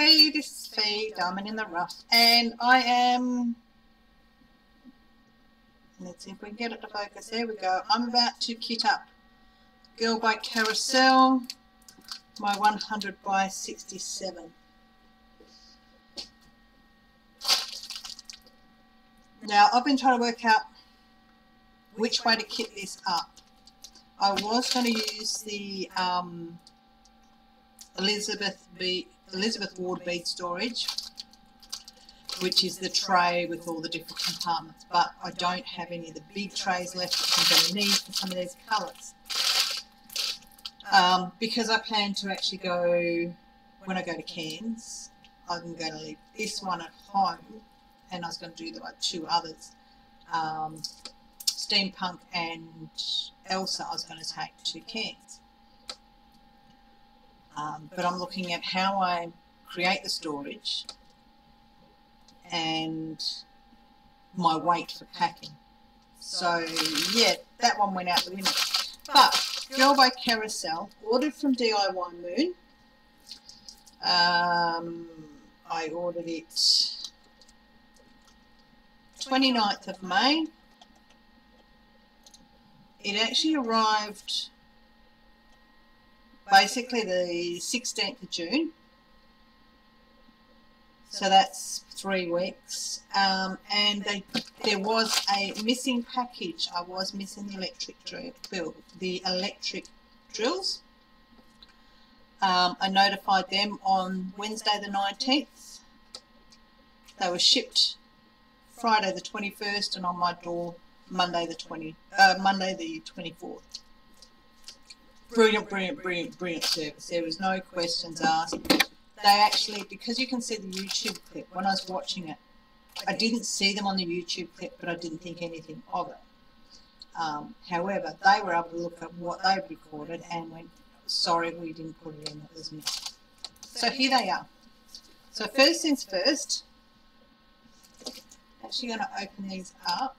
Hey, this is Fi, Diamond in the Rough, and I am. Let's see if we can get it to focus. There we go. I'm about to kit up Girl by Carousel, my 100 by 67. Now, I've been trying to work out which way to kit this up. I was going to use the um, Elizabeth B. Elizabeth Ward bead storage, which is the tray with all the different compartments, but I don't have any of the big trays left which I'm going to need for some of these colours. Um, because I plan to actually go, when I go to Cairns, I'm going to leave this one at home, and I was going to do the like, two others. Um, Steampunk and Elsa I was going to take to Cairns. Um, but I'm looking at how I create the storage and my weight for packing. So yeah, that one went out the window. But Girl by Carousel, ordered from DIY Moon. Um, I ordered it 29th of May. It actually arrived basically the 16th of June. So that's three weeks. Um, and they, there was a missing package. I was missing the electric drill, the electric drills. Um, I notified them on Wednesday the 19th. They were shipped Friday the 21st and on my door Monday the 20, uh, Monday the 24th. Brilliant, brilliant, brilliant, brilliant service. There was no questions asked. They actually, because you can see the YouTube clip, when I was watching it, I didn't see them on the YouTube clip, but I didn't think anything of it. Um, however, they were able to look at what they recorded and went, sorry, we didn't put it in, it was missed. So here they are. So first things first, actually going to open these up.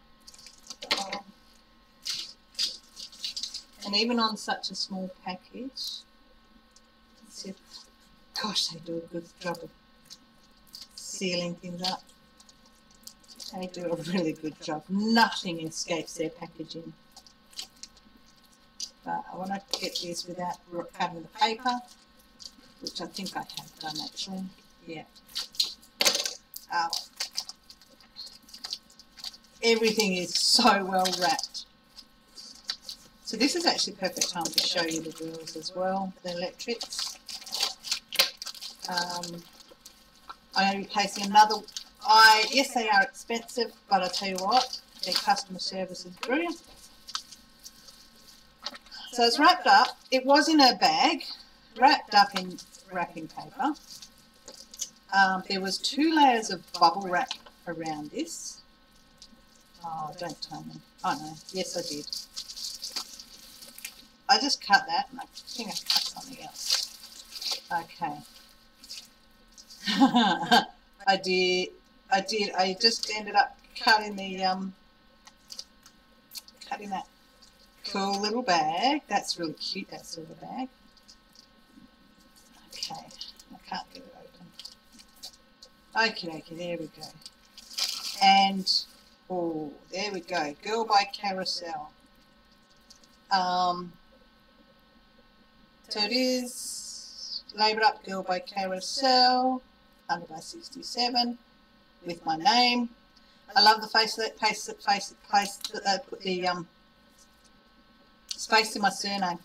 And even on such a small package, if, gosh, they do a good job of sealing things up. They do a really good job. Nothing escapes their packaging. But I want to get this without cutting the paper, which I think I have done actually. Yeah. Oh. Everything is so well wrapped. So this is actually a perfect time to show you the drills as well, the electrics. Um, I'm going to be placing another, I yes they are expensive, but I tell you what, their customer service is brilliant. So it's wrapped up, it was in a bag, wrapped up in wrapping paper. Um, there was two layers of bubble wrap around this. Oh, don't tell me. Oh no, yes I did. I just cut that and I think I cut something else. Okay. I did, I did, I just ended up cutting the, um, cutting that cool little bag. That's really cute, that silver bag. Okay, I can't get it open. Okay, okay, there we go. And, oh, there we go, Girl by Carousel. Um, so it is labelled up Girl by Carousel, 100 by 67, with my name. I love the face that place that face place that they put the um, space in my surname.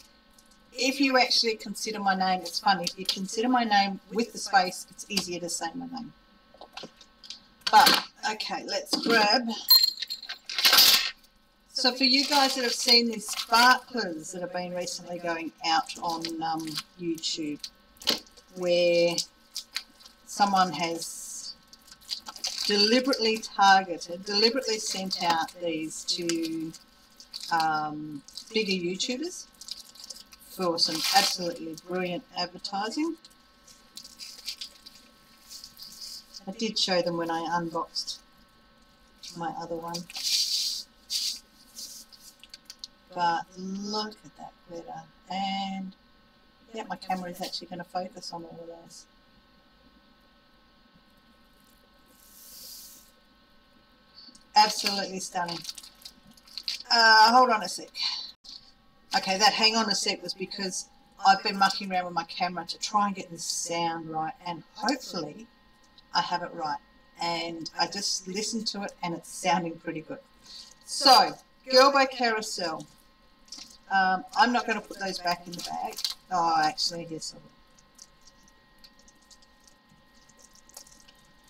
If you actually consider my name, it's funny. If you consider my name with the space, it's easier to say my name. But okay, let's grab so for you guys that have seen these sparklers that have been recently going out on um, YouTube, where someone has deliberately targeted, deliberately sent out these to um, bigger YouTubers for some absolutely brilliant advertising. I did show them when I unboxed my other one. But look at that glitter. And yeah, my camera is actually going to focus on all of those. Absolutely stunning. Uh, hold on a sec. Okay, that hang on a sec was because I've been mucking around with my camera to try and get the sound right, and hopefully I have it right. And I just listened to it, and it's sounding pretty good. So, Girl by Carousel. Um, I'm not going to put those back in the bag. Oh, actually, I will.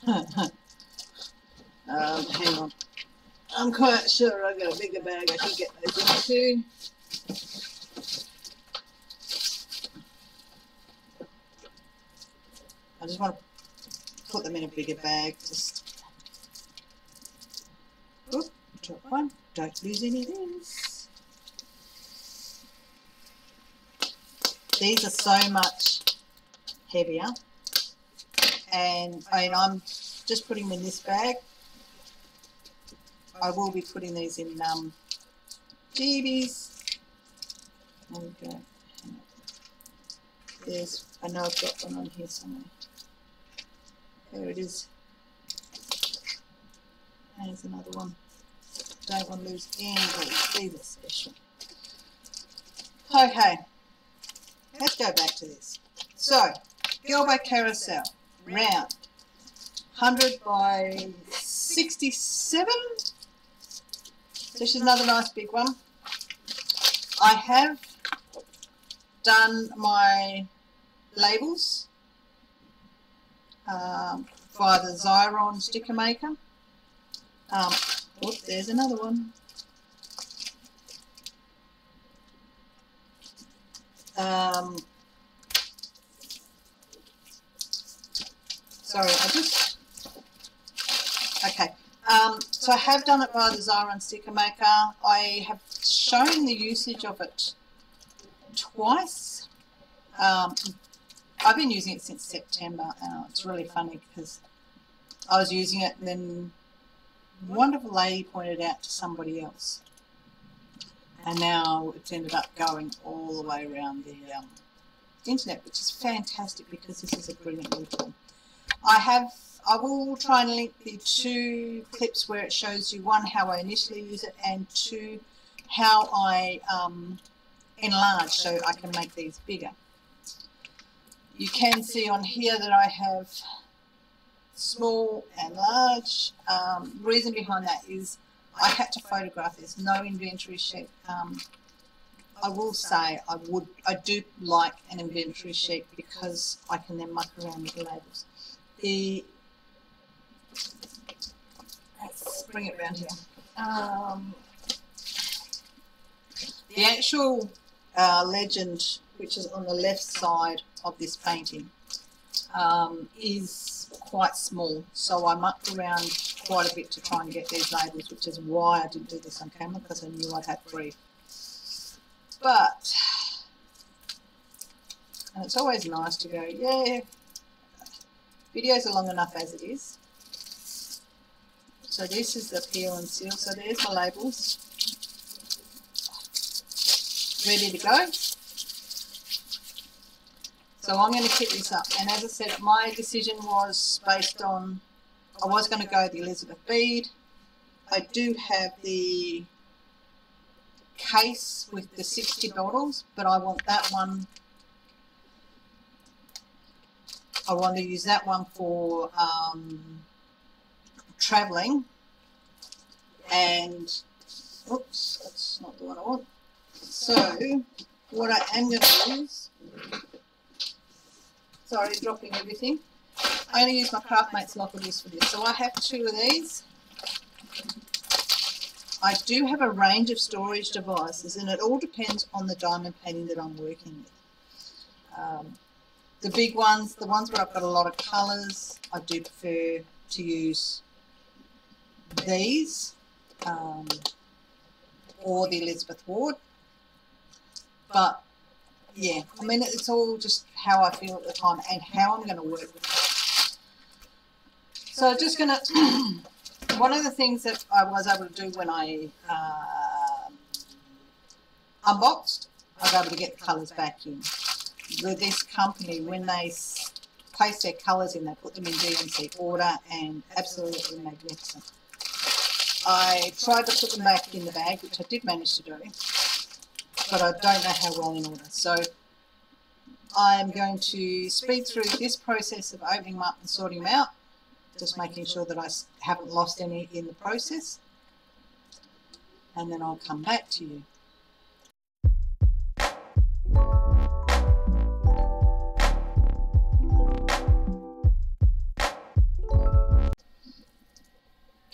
um, hang on. I'm quite sure I've got a bigger bag I can get those into. I just want to put them in a bigger bag. Just Oop, one. Don't lose any of these. Are so much heavier. And I mean, I'm just putting them in this bag. I will be putting these in um, GBs. There we go. There's, I know I've got one on here somewhere. There it is. There's another one. Don't want to lose any of these. These are special. Okay. Let's go back to this. So, Girl by Carousel. Round. 100 by 67. This is another nice big one. I have done my labels um, via the Xyron sticker maker. Um, oh, there's another one. Um, sorry, I just, okay. Um, so I have done it via the Xyron sticker maker. I have shown the usage of it twice. Um, I've been using it since September, it's really funny because I was using it, and then wonderful lady pointed out to somebody else, and now it's ended up going all the way around the um, internet, which is fantastic because this is a brilliant tool. I have, I will try and link the two clips where it shows you one how I initially use it, and two how I um, enlarge so I can make these bigger. You can see on here that I have small and large. Um, reason behind that is I had to photograph. There's no inventory sheet. Um, I will say I would I do like an inventory sheet because I can then muck around with the labels. The let's bring it around here. Um, the actual uh, legend, which is on the left side of this painting, um, is quite small. So I mucked around quite a bit to try and get these labels, which is why I didn't do this on camera because I knew I'd have grief. But, and it's always nice to go, yeah, videos are long enough as it is. So this is the peel and seal. So there's my labels. Ready to go. So I'm going to kit this up. And as I said, my decision was based on, I was going to go the Elizabeth bead. I do have the case with the 60 bottles, but I want that one, I want to use that one for um, travelling. And, oops, that's not the one I want. So, what I am going to use Sorry, dropping everything. I only use my Craftmates locker disc for this. So I have two of these. I do have a range of storage devices and it all depends on the diamond painting that I'm working with. Um, the big ones, the ones where I've got a lot of colours, I do prefer to use these um, or the Elizabeth Ward. But yeah, I mean, it's all just how I feel at the time and how I'm going to work with it. So I'm just going to, one of the things that I was able to do when I uh, unboxed, I was able to get the colours back in. With this company, when they place their colours in, they put them in DMC order and absolutely magnificent. I tried to put them back in the bag, which I did manage to do, but I don't know how well in order. So I'm going to speed through this process of opening them up and sorting them out, just making sure that I haven't lost any in the process. And then I'll come back to you.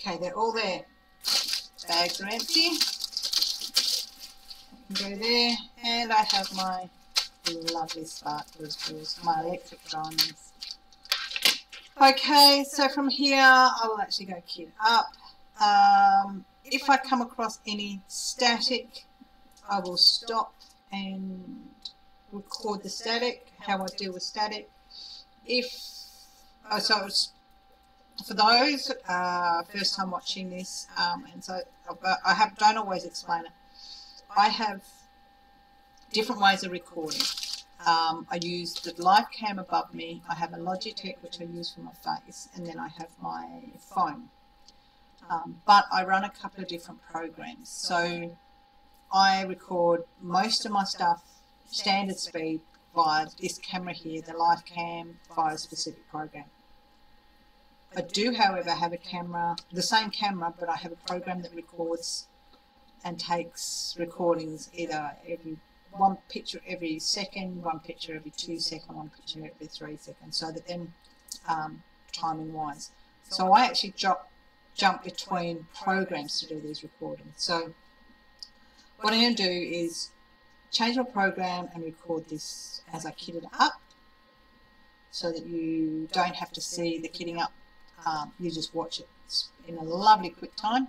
Okay, they're all there. Bags are empty. Go there, and I have my lovely sparklers, my electric diamonds. Okay, so from here I will actually go kit up. Um, if I come across any static, I will stop and record the static, how I deal with static. If, oh, so for those uh, first time watching this, um, and so I have don't always explain it. I have different ways of recording. Um, I use the live cam above me. I have a Logitech which I use for my face, and then I have my phone. Um, but I run a couple of different programs. So I record most of my stuff standard speed via this camera here, the live cam, via a specific program. I do, however, have a camera, the same camera, but I have a program that records and takes recordings either every one picture every second, one picture every two seconds, one picture every three seconds, so that then um, timing wise. So I actually jump, jump between programs to do these recordings. So what I'm going to do is change my program and record this as I kit it up so that you don't have to see the kitting up um, you just watch it in a lovely quick time.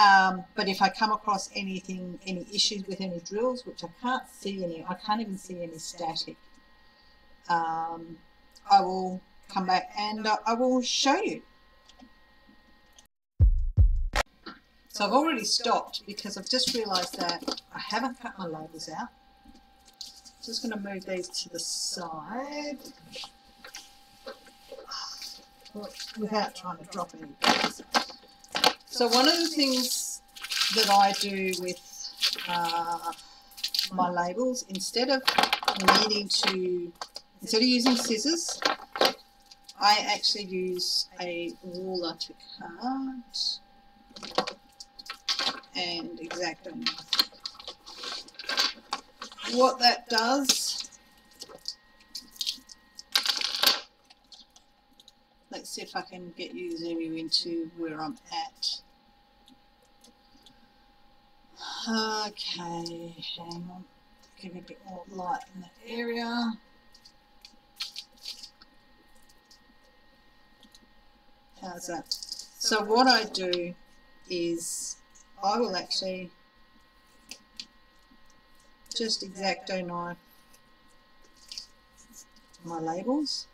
Um, but if I come across anything, any issues with any drills, which I can't see any, I can't even see any static, um, I will come back and uh, I will show you. So I've already stopped because I've just realised that I haven't cut my labels out. Just going to move these to the side without trying to drop any. So one of the things that I do with uh, my labels, instead of needing to, instead of using scissors, I actually use a ruler to cut and X-Acto What that does Let's see if I can get you zoom you into where I'm at. Okay, hang on. Give me a bit more light in that area. How's that? So what I do is I will actually just X-Acto knife my labels.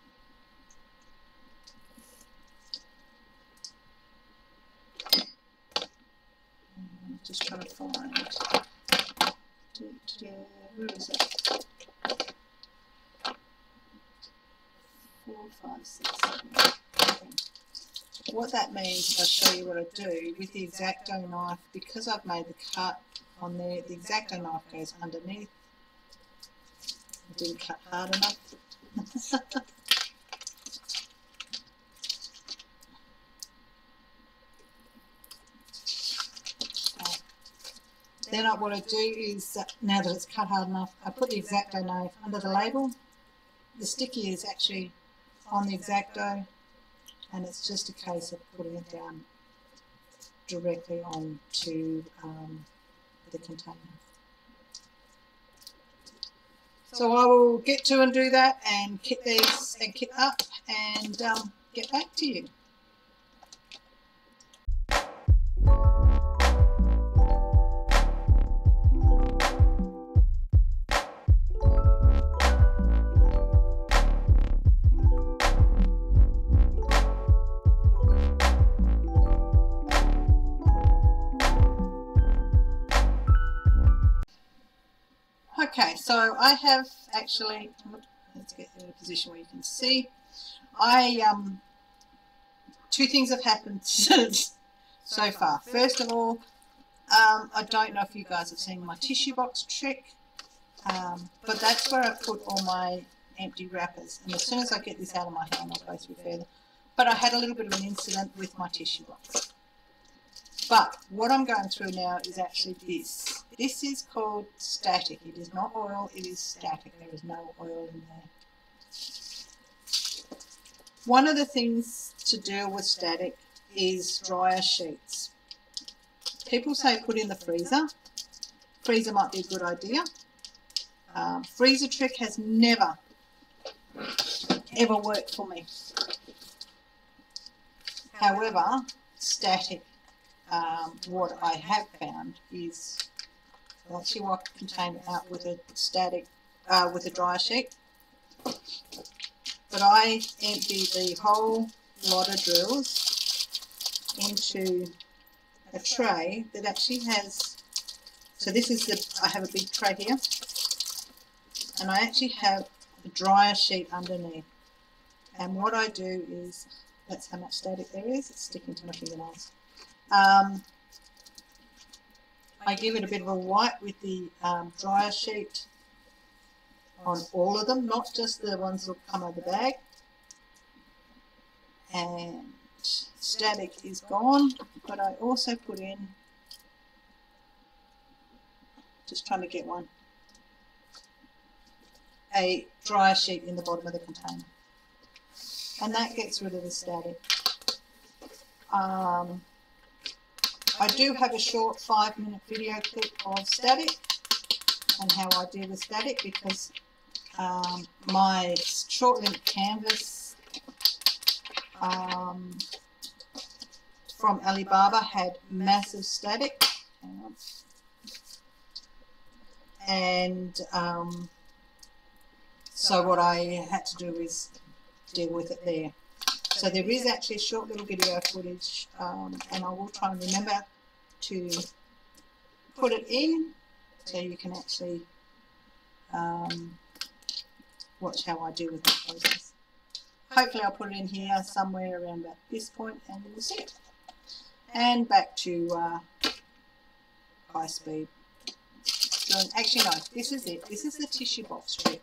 Just trying to find. Where is it? Four, five, six, seven. What that means, I'll show you what I do with the X-Acto knife, because I've made the cut on there, the X-Acto knife goes underneath. I didn't cut hard enough. Then I, what I do is, uh, now that it's cut hard enough, I put the X-Acto knife under the label. The sticky is actually on the X-Acto and it's just a case of putting it down directly onto um, the container. So I will get to and do that and kit these and kit up and um, get back to you. Okay, so I have actually, let's get in a position where you can see, I, um, two things have happened since, so far. First of all, um, I don't know if you guys have seen my tissue box trick, um, but that's where I put all my empty wrappers. And as soon as I get this out of my hand, I'll go through further. But I had a little bit of an incident with my tissue box. But what I'm going through now is actually this. This is called static. It is not oil, it is static. There is no oil in there. One of the things to deal with static is dryer sheets. People say put in the freezer. Freezer might be a good idea. Um, freezer trick has never ever worked for me. However, static, um, what I have found is once you wipe the container out with a static, uh, with a dryer sheet, but I empty the whole lot of drills into a tray that actually has, so this is the, I have a big tray here, and I actually have a dryer sheet underneath. And what I do is, that's how much static there is, it's sticking to my fingernails. Um, I give it a bit of a wipe with the um, dryer sheet on all of them, not just the ones that come out of the bag. And static is gone, but I also put in, just trying to get one, a dryer sheet in the bottom of the container. And that gets rid of the static. Um, I do have a short five minute video clip of static and how I deal with static because um, my short length canvas um, from Alibaba had massive static and um, so what I had to do is deal with it there. So there is actually a short little video footage um, and I will try and remember to put it in so you can actually um, watch how I deal with the process. Hopefully I'll put it in here somewhere around about this point and you will see it. And back to uh, high speed. So actually no, this is it. This is the tissue box trick.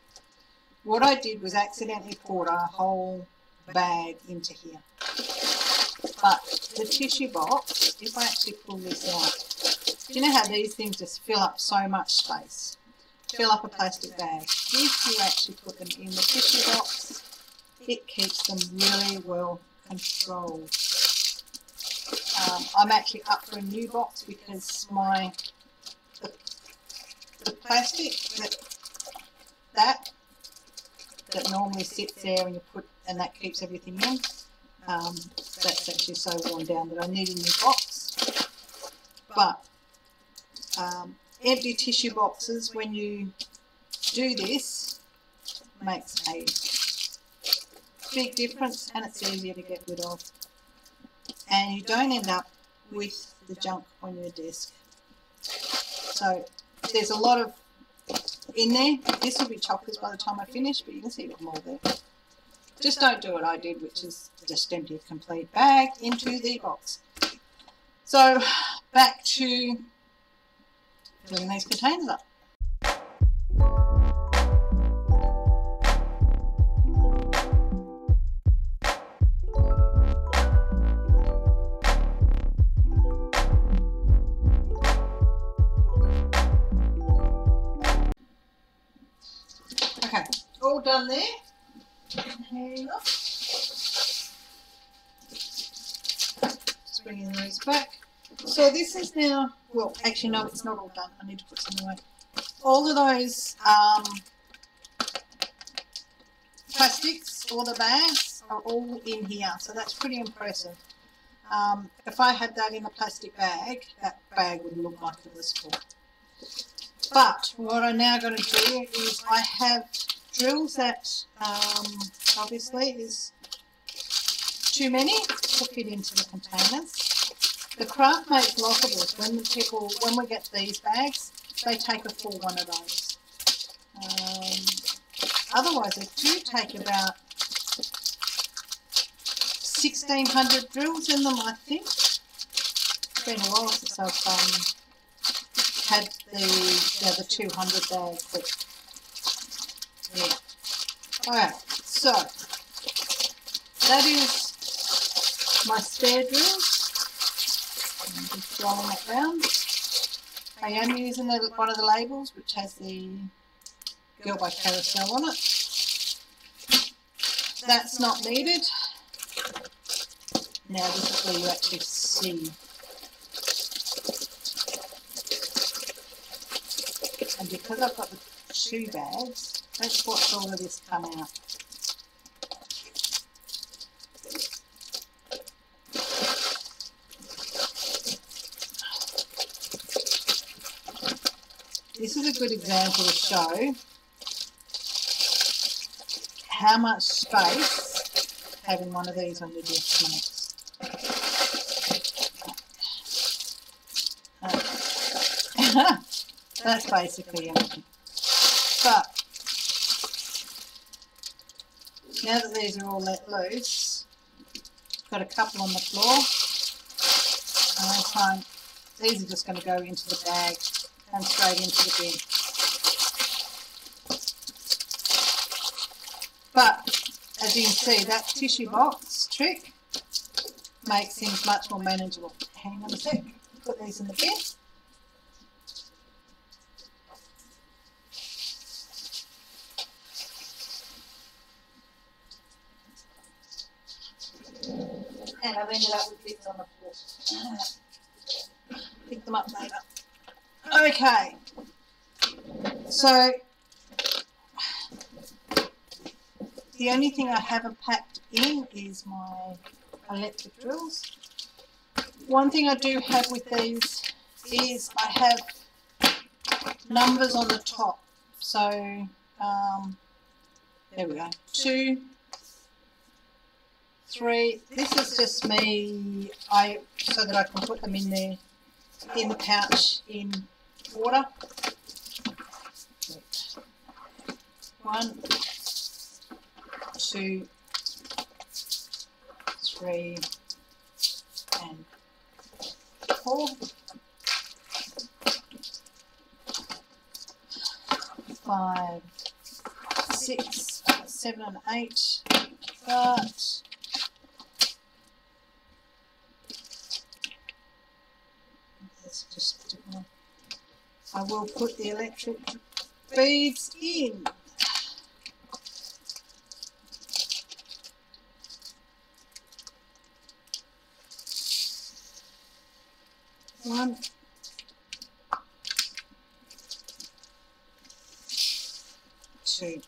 What I did was accidentally poured a whole bag into here. But the tissue box, if I actually pull this out, you know how these things just fill up so much space? Fill up a plastic bag. If you actually put them in the tissue box, it keeps them really well controlled. Um, I'm actually up for a new box because my the, the plastic that that that normally sits there and you put and that keeps everything in. Um, that's actually so worn down that I need a new box. But um, empty tissue boxes, when you do this, makes a big difference and it's easier to get rid of. And you don't end up with the junk on your desk. So there's a lot of in there. This will be choppers by the time I finish, but you can see a bit more there. Just don't do what I did, which is just empty a complete bag into the box. So back to filling these containers up. There. Just bringing those back. So this is now, well, actually no, it's not all done. I need to put some away. All of those um, plastics, all the bags, are all in here. So that's pretty impressive. Um, if I had that in a plastic bag, that bag would look like full. But what I'm now going to do is I have drills that um, obviously is too many to fit into the containers. The Craftmate lockables, when the people, when we get these bags, they take a full one of those. Um, otherwise, they do take about 1600 drills in them, I think. it's been a while since I've um, had the know, the 200 bag, Alright, so that is my spare drills. I'm just rolling it round. I am using the, one of the labels which has the Girl by Carousel on it. That's not needed. Now this is where you actually see. And because I've got the two bags, let's watch all of this come out. This is a good example to show how much space having one of these on your desk makes. That's basically empty. But now that these are all let loose, got a couple on the floor. And I find these are just going to go into the bag and straight into the bin. But as you can see, that tissue box trick makes things much more manageable. Hang on a sec, put these in the bin. I've ended up with on the floor. Pick them up later. Okay. So the only thing I haven't packed in is my electric drills. One thing I do have with these is I have numbers on the top. So um, there we go. Two, three. This is just me. I so that I can put them in there in the pouch in water. One, two, three, and four. Five, six, seven, and eight. But let's just I will put the electric beads in. One, two.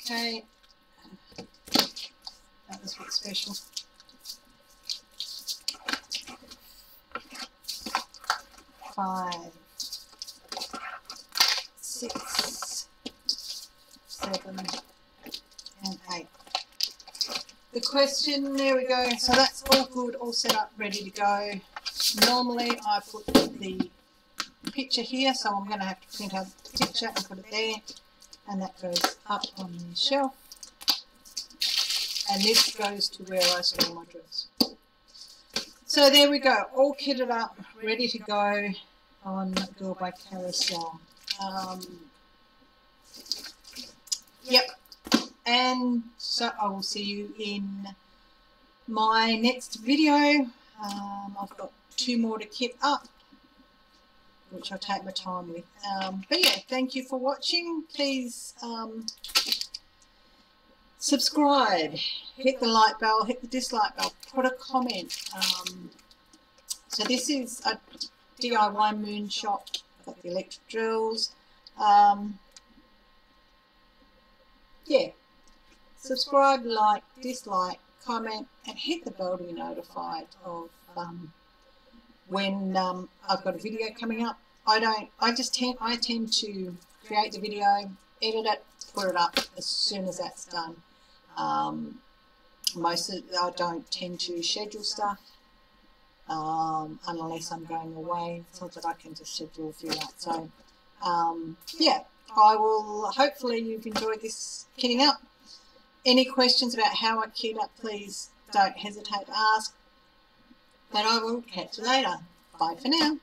Okay, that was what's special. Five, six, seven, and eight. The question, there we go. So that's all good, all set up, ready to go. Normally I put the picture here, so I'm going to have to print out the picture and put it there. And that goes up on the shelf. And this goes to where I store my dress. So there we go, all kitted up, ready to go on Girl by Carousel. Um, yep, and so I will see you in my next video. Um, I've got two more to kit up, which I'll take my time with. Um, but yeah, thank you for watching. Please um, subscribe, hit the like bell, hit the dislike bell, put a comment. Um, so this is a DIY moon shop. I've got the electric drills. Um, yeah, subscribe, like, dislike, comment, and hit the bell to be notified of um, when um, I've got a video coming up. I don't. I just tend. I tend to create the video, edit it, put it up as soon as that's done. Um, most of I don't tend to schedule stuff um, unless I'm going away, so that I can just schedule a few out. So um, yeah, I will. Hopefully you've enjoyed this kitting up. Any questions about how I keyed up, please don't hesitate to ask. But I will catch you later. Bye for now.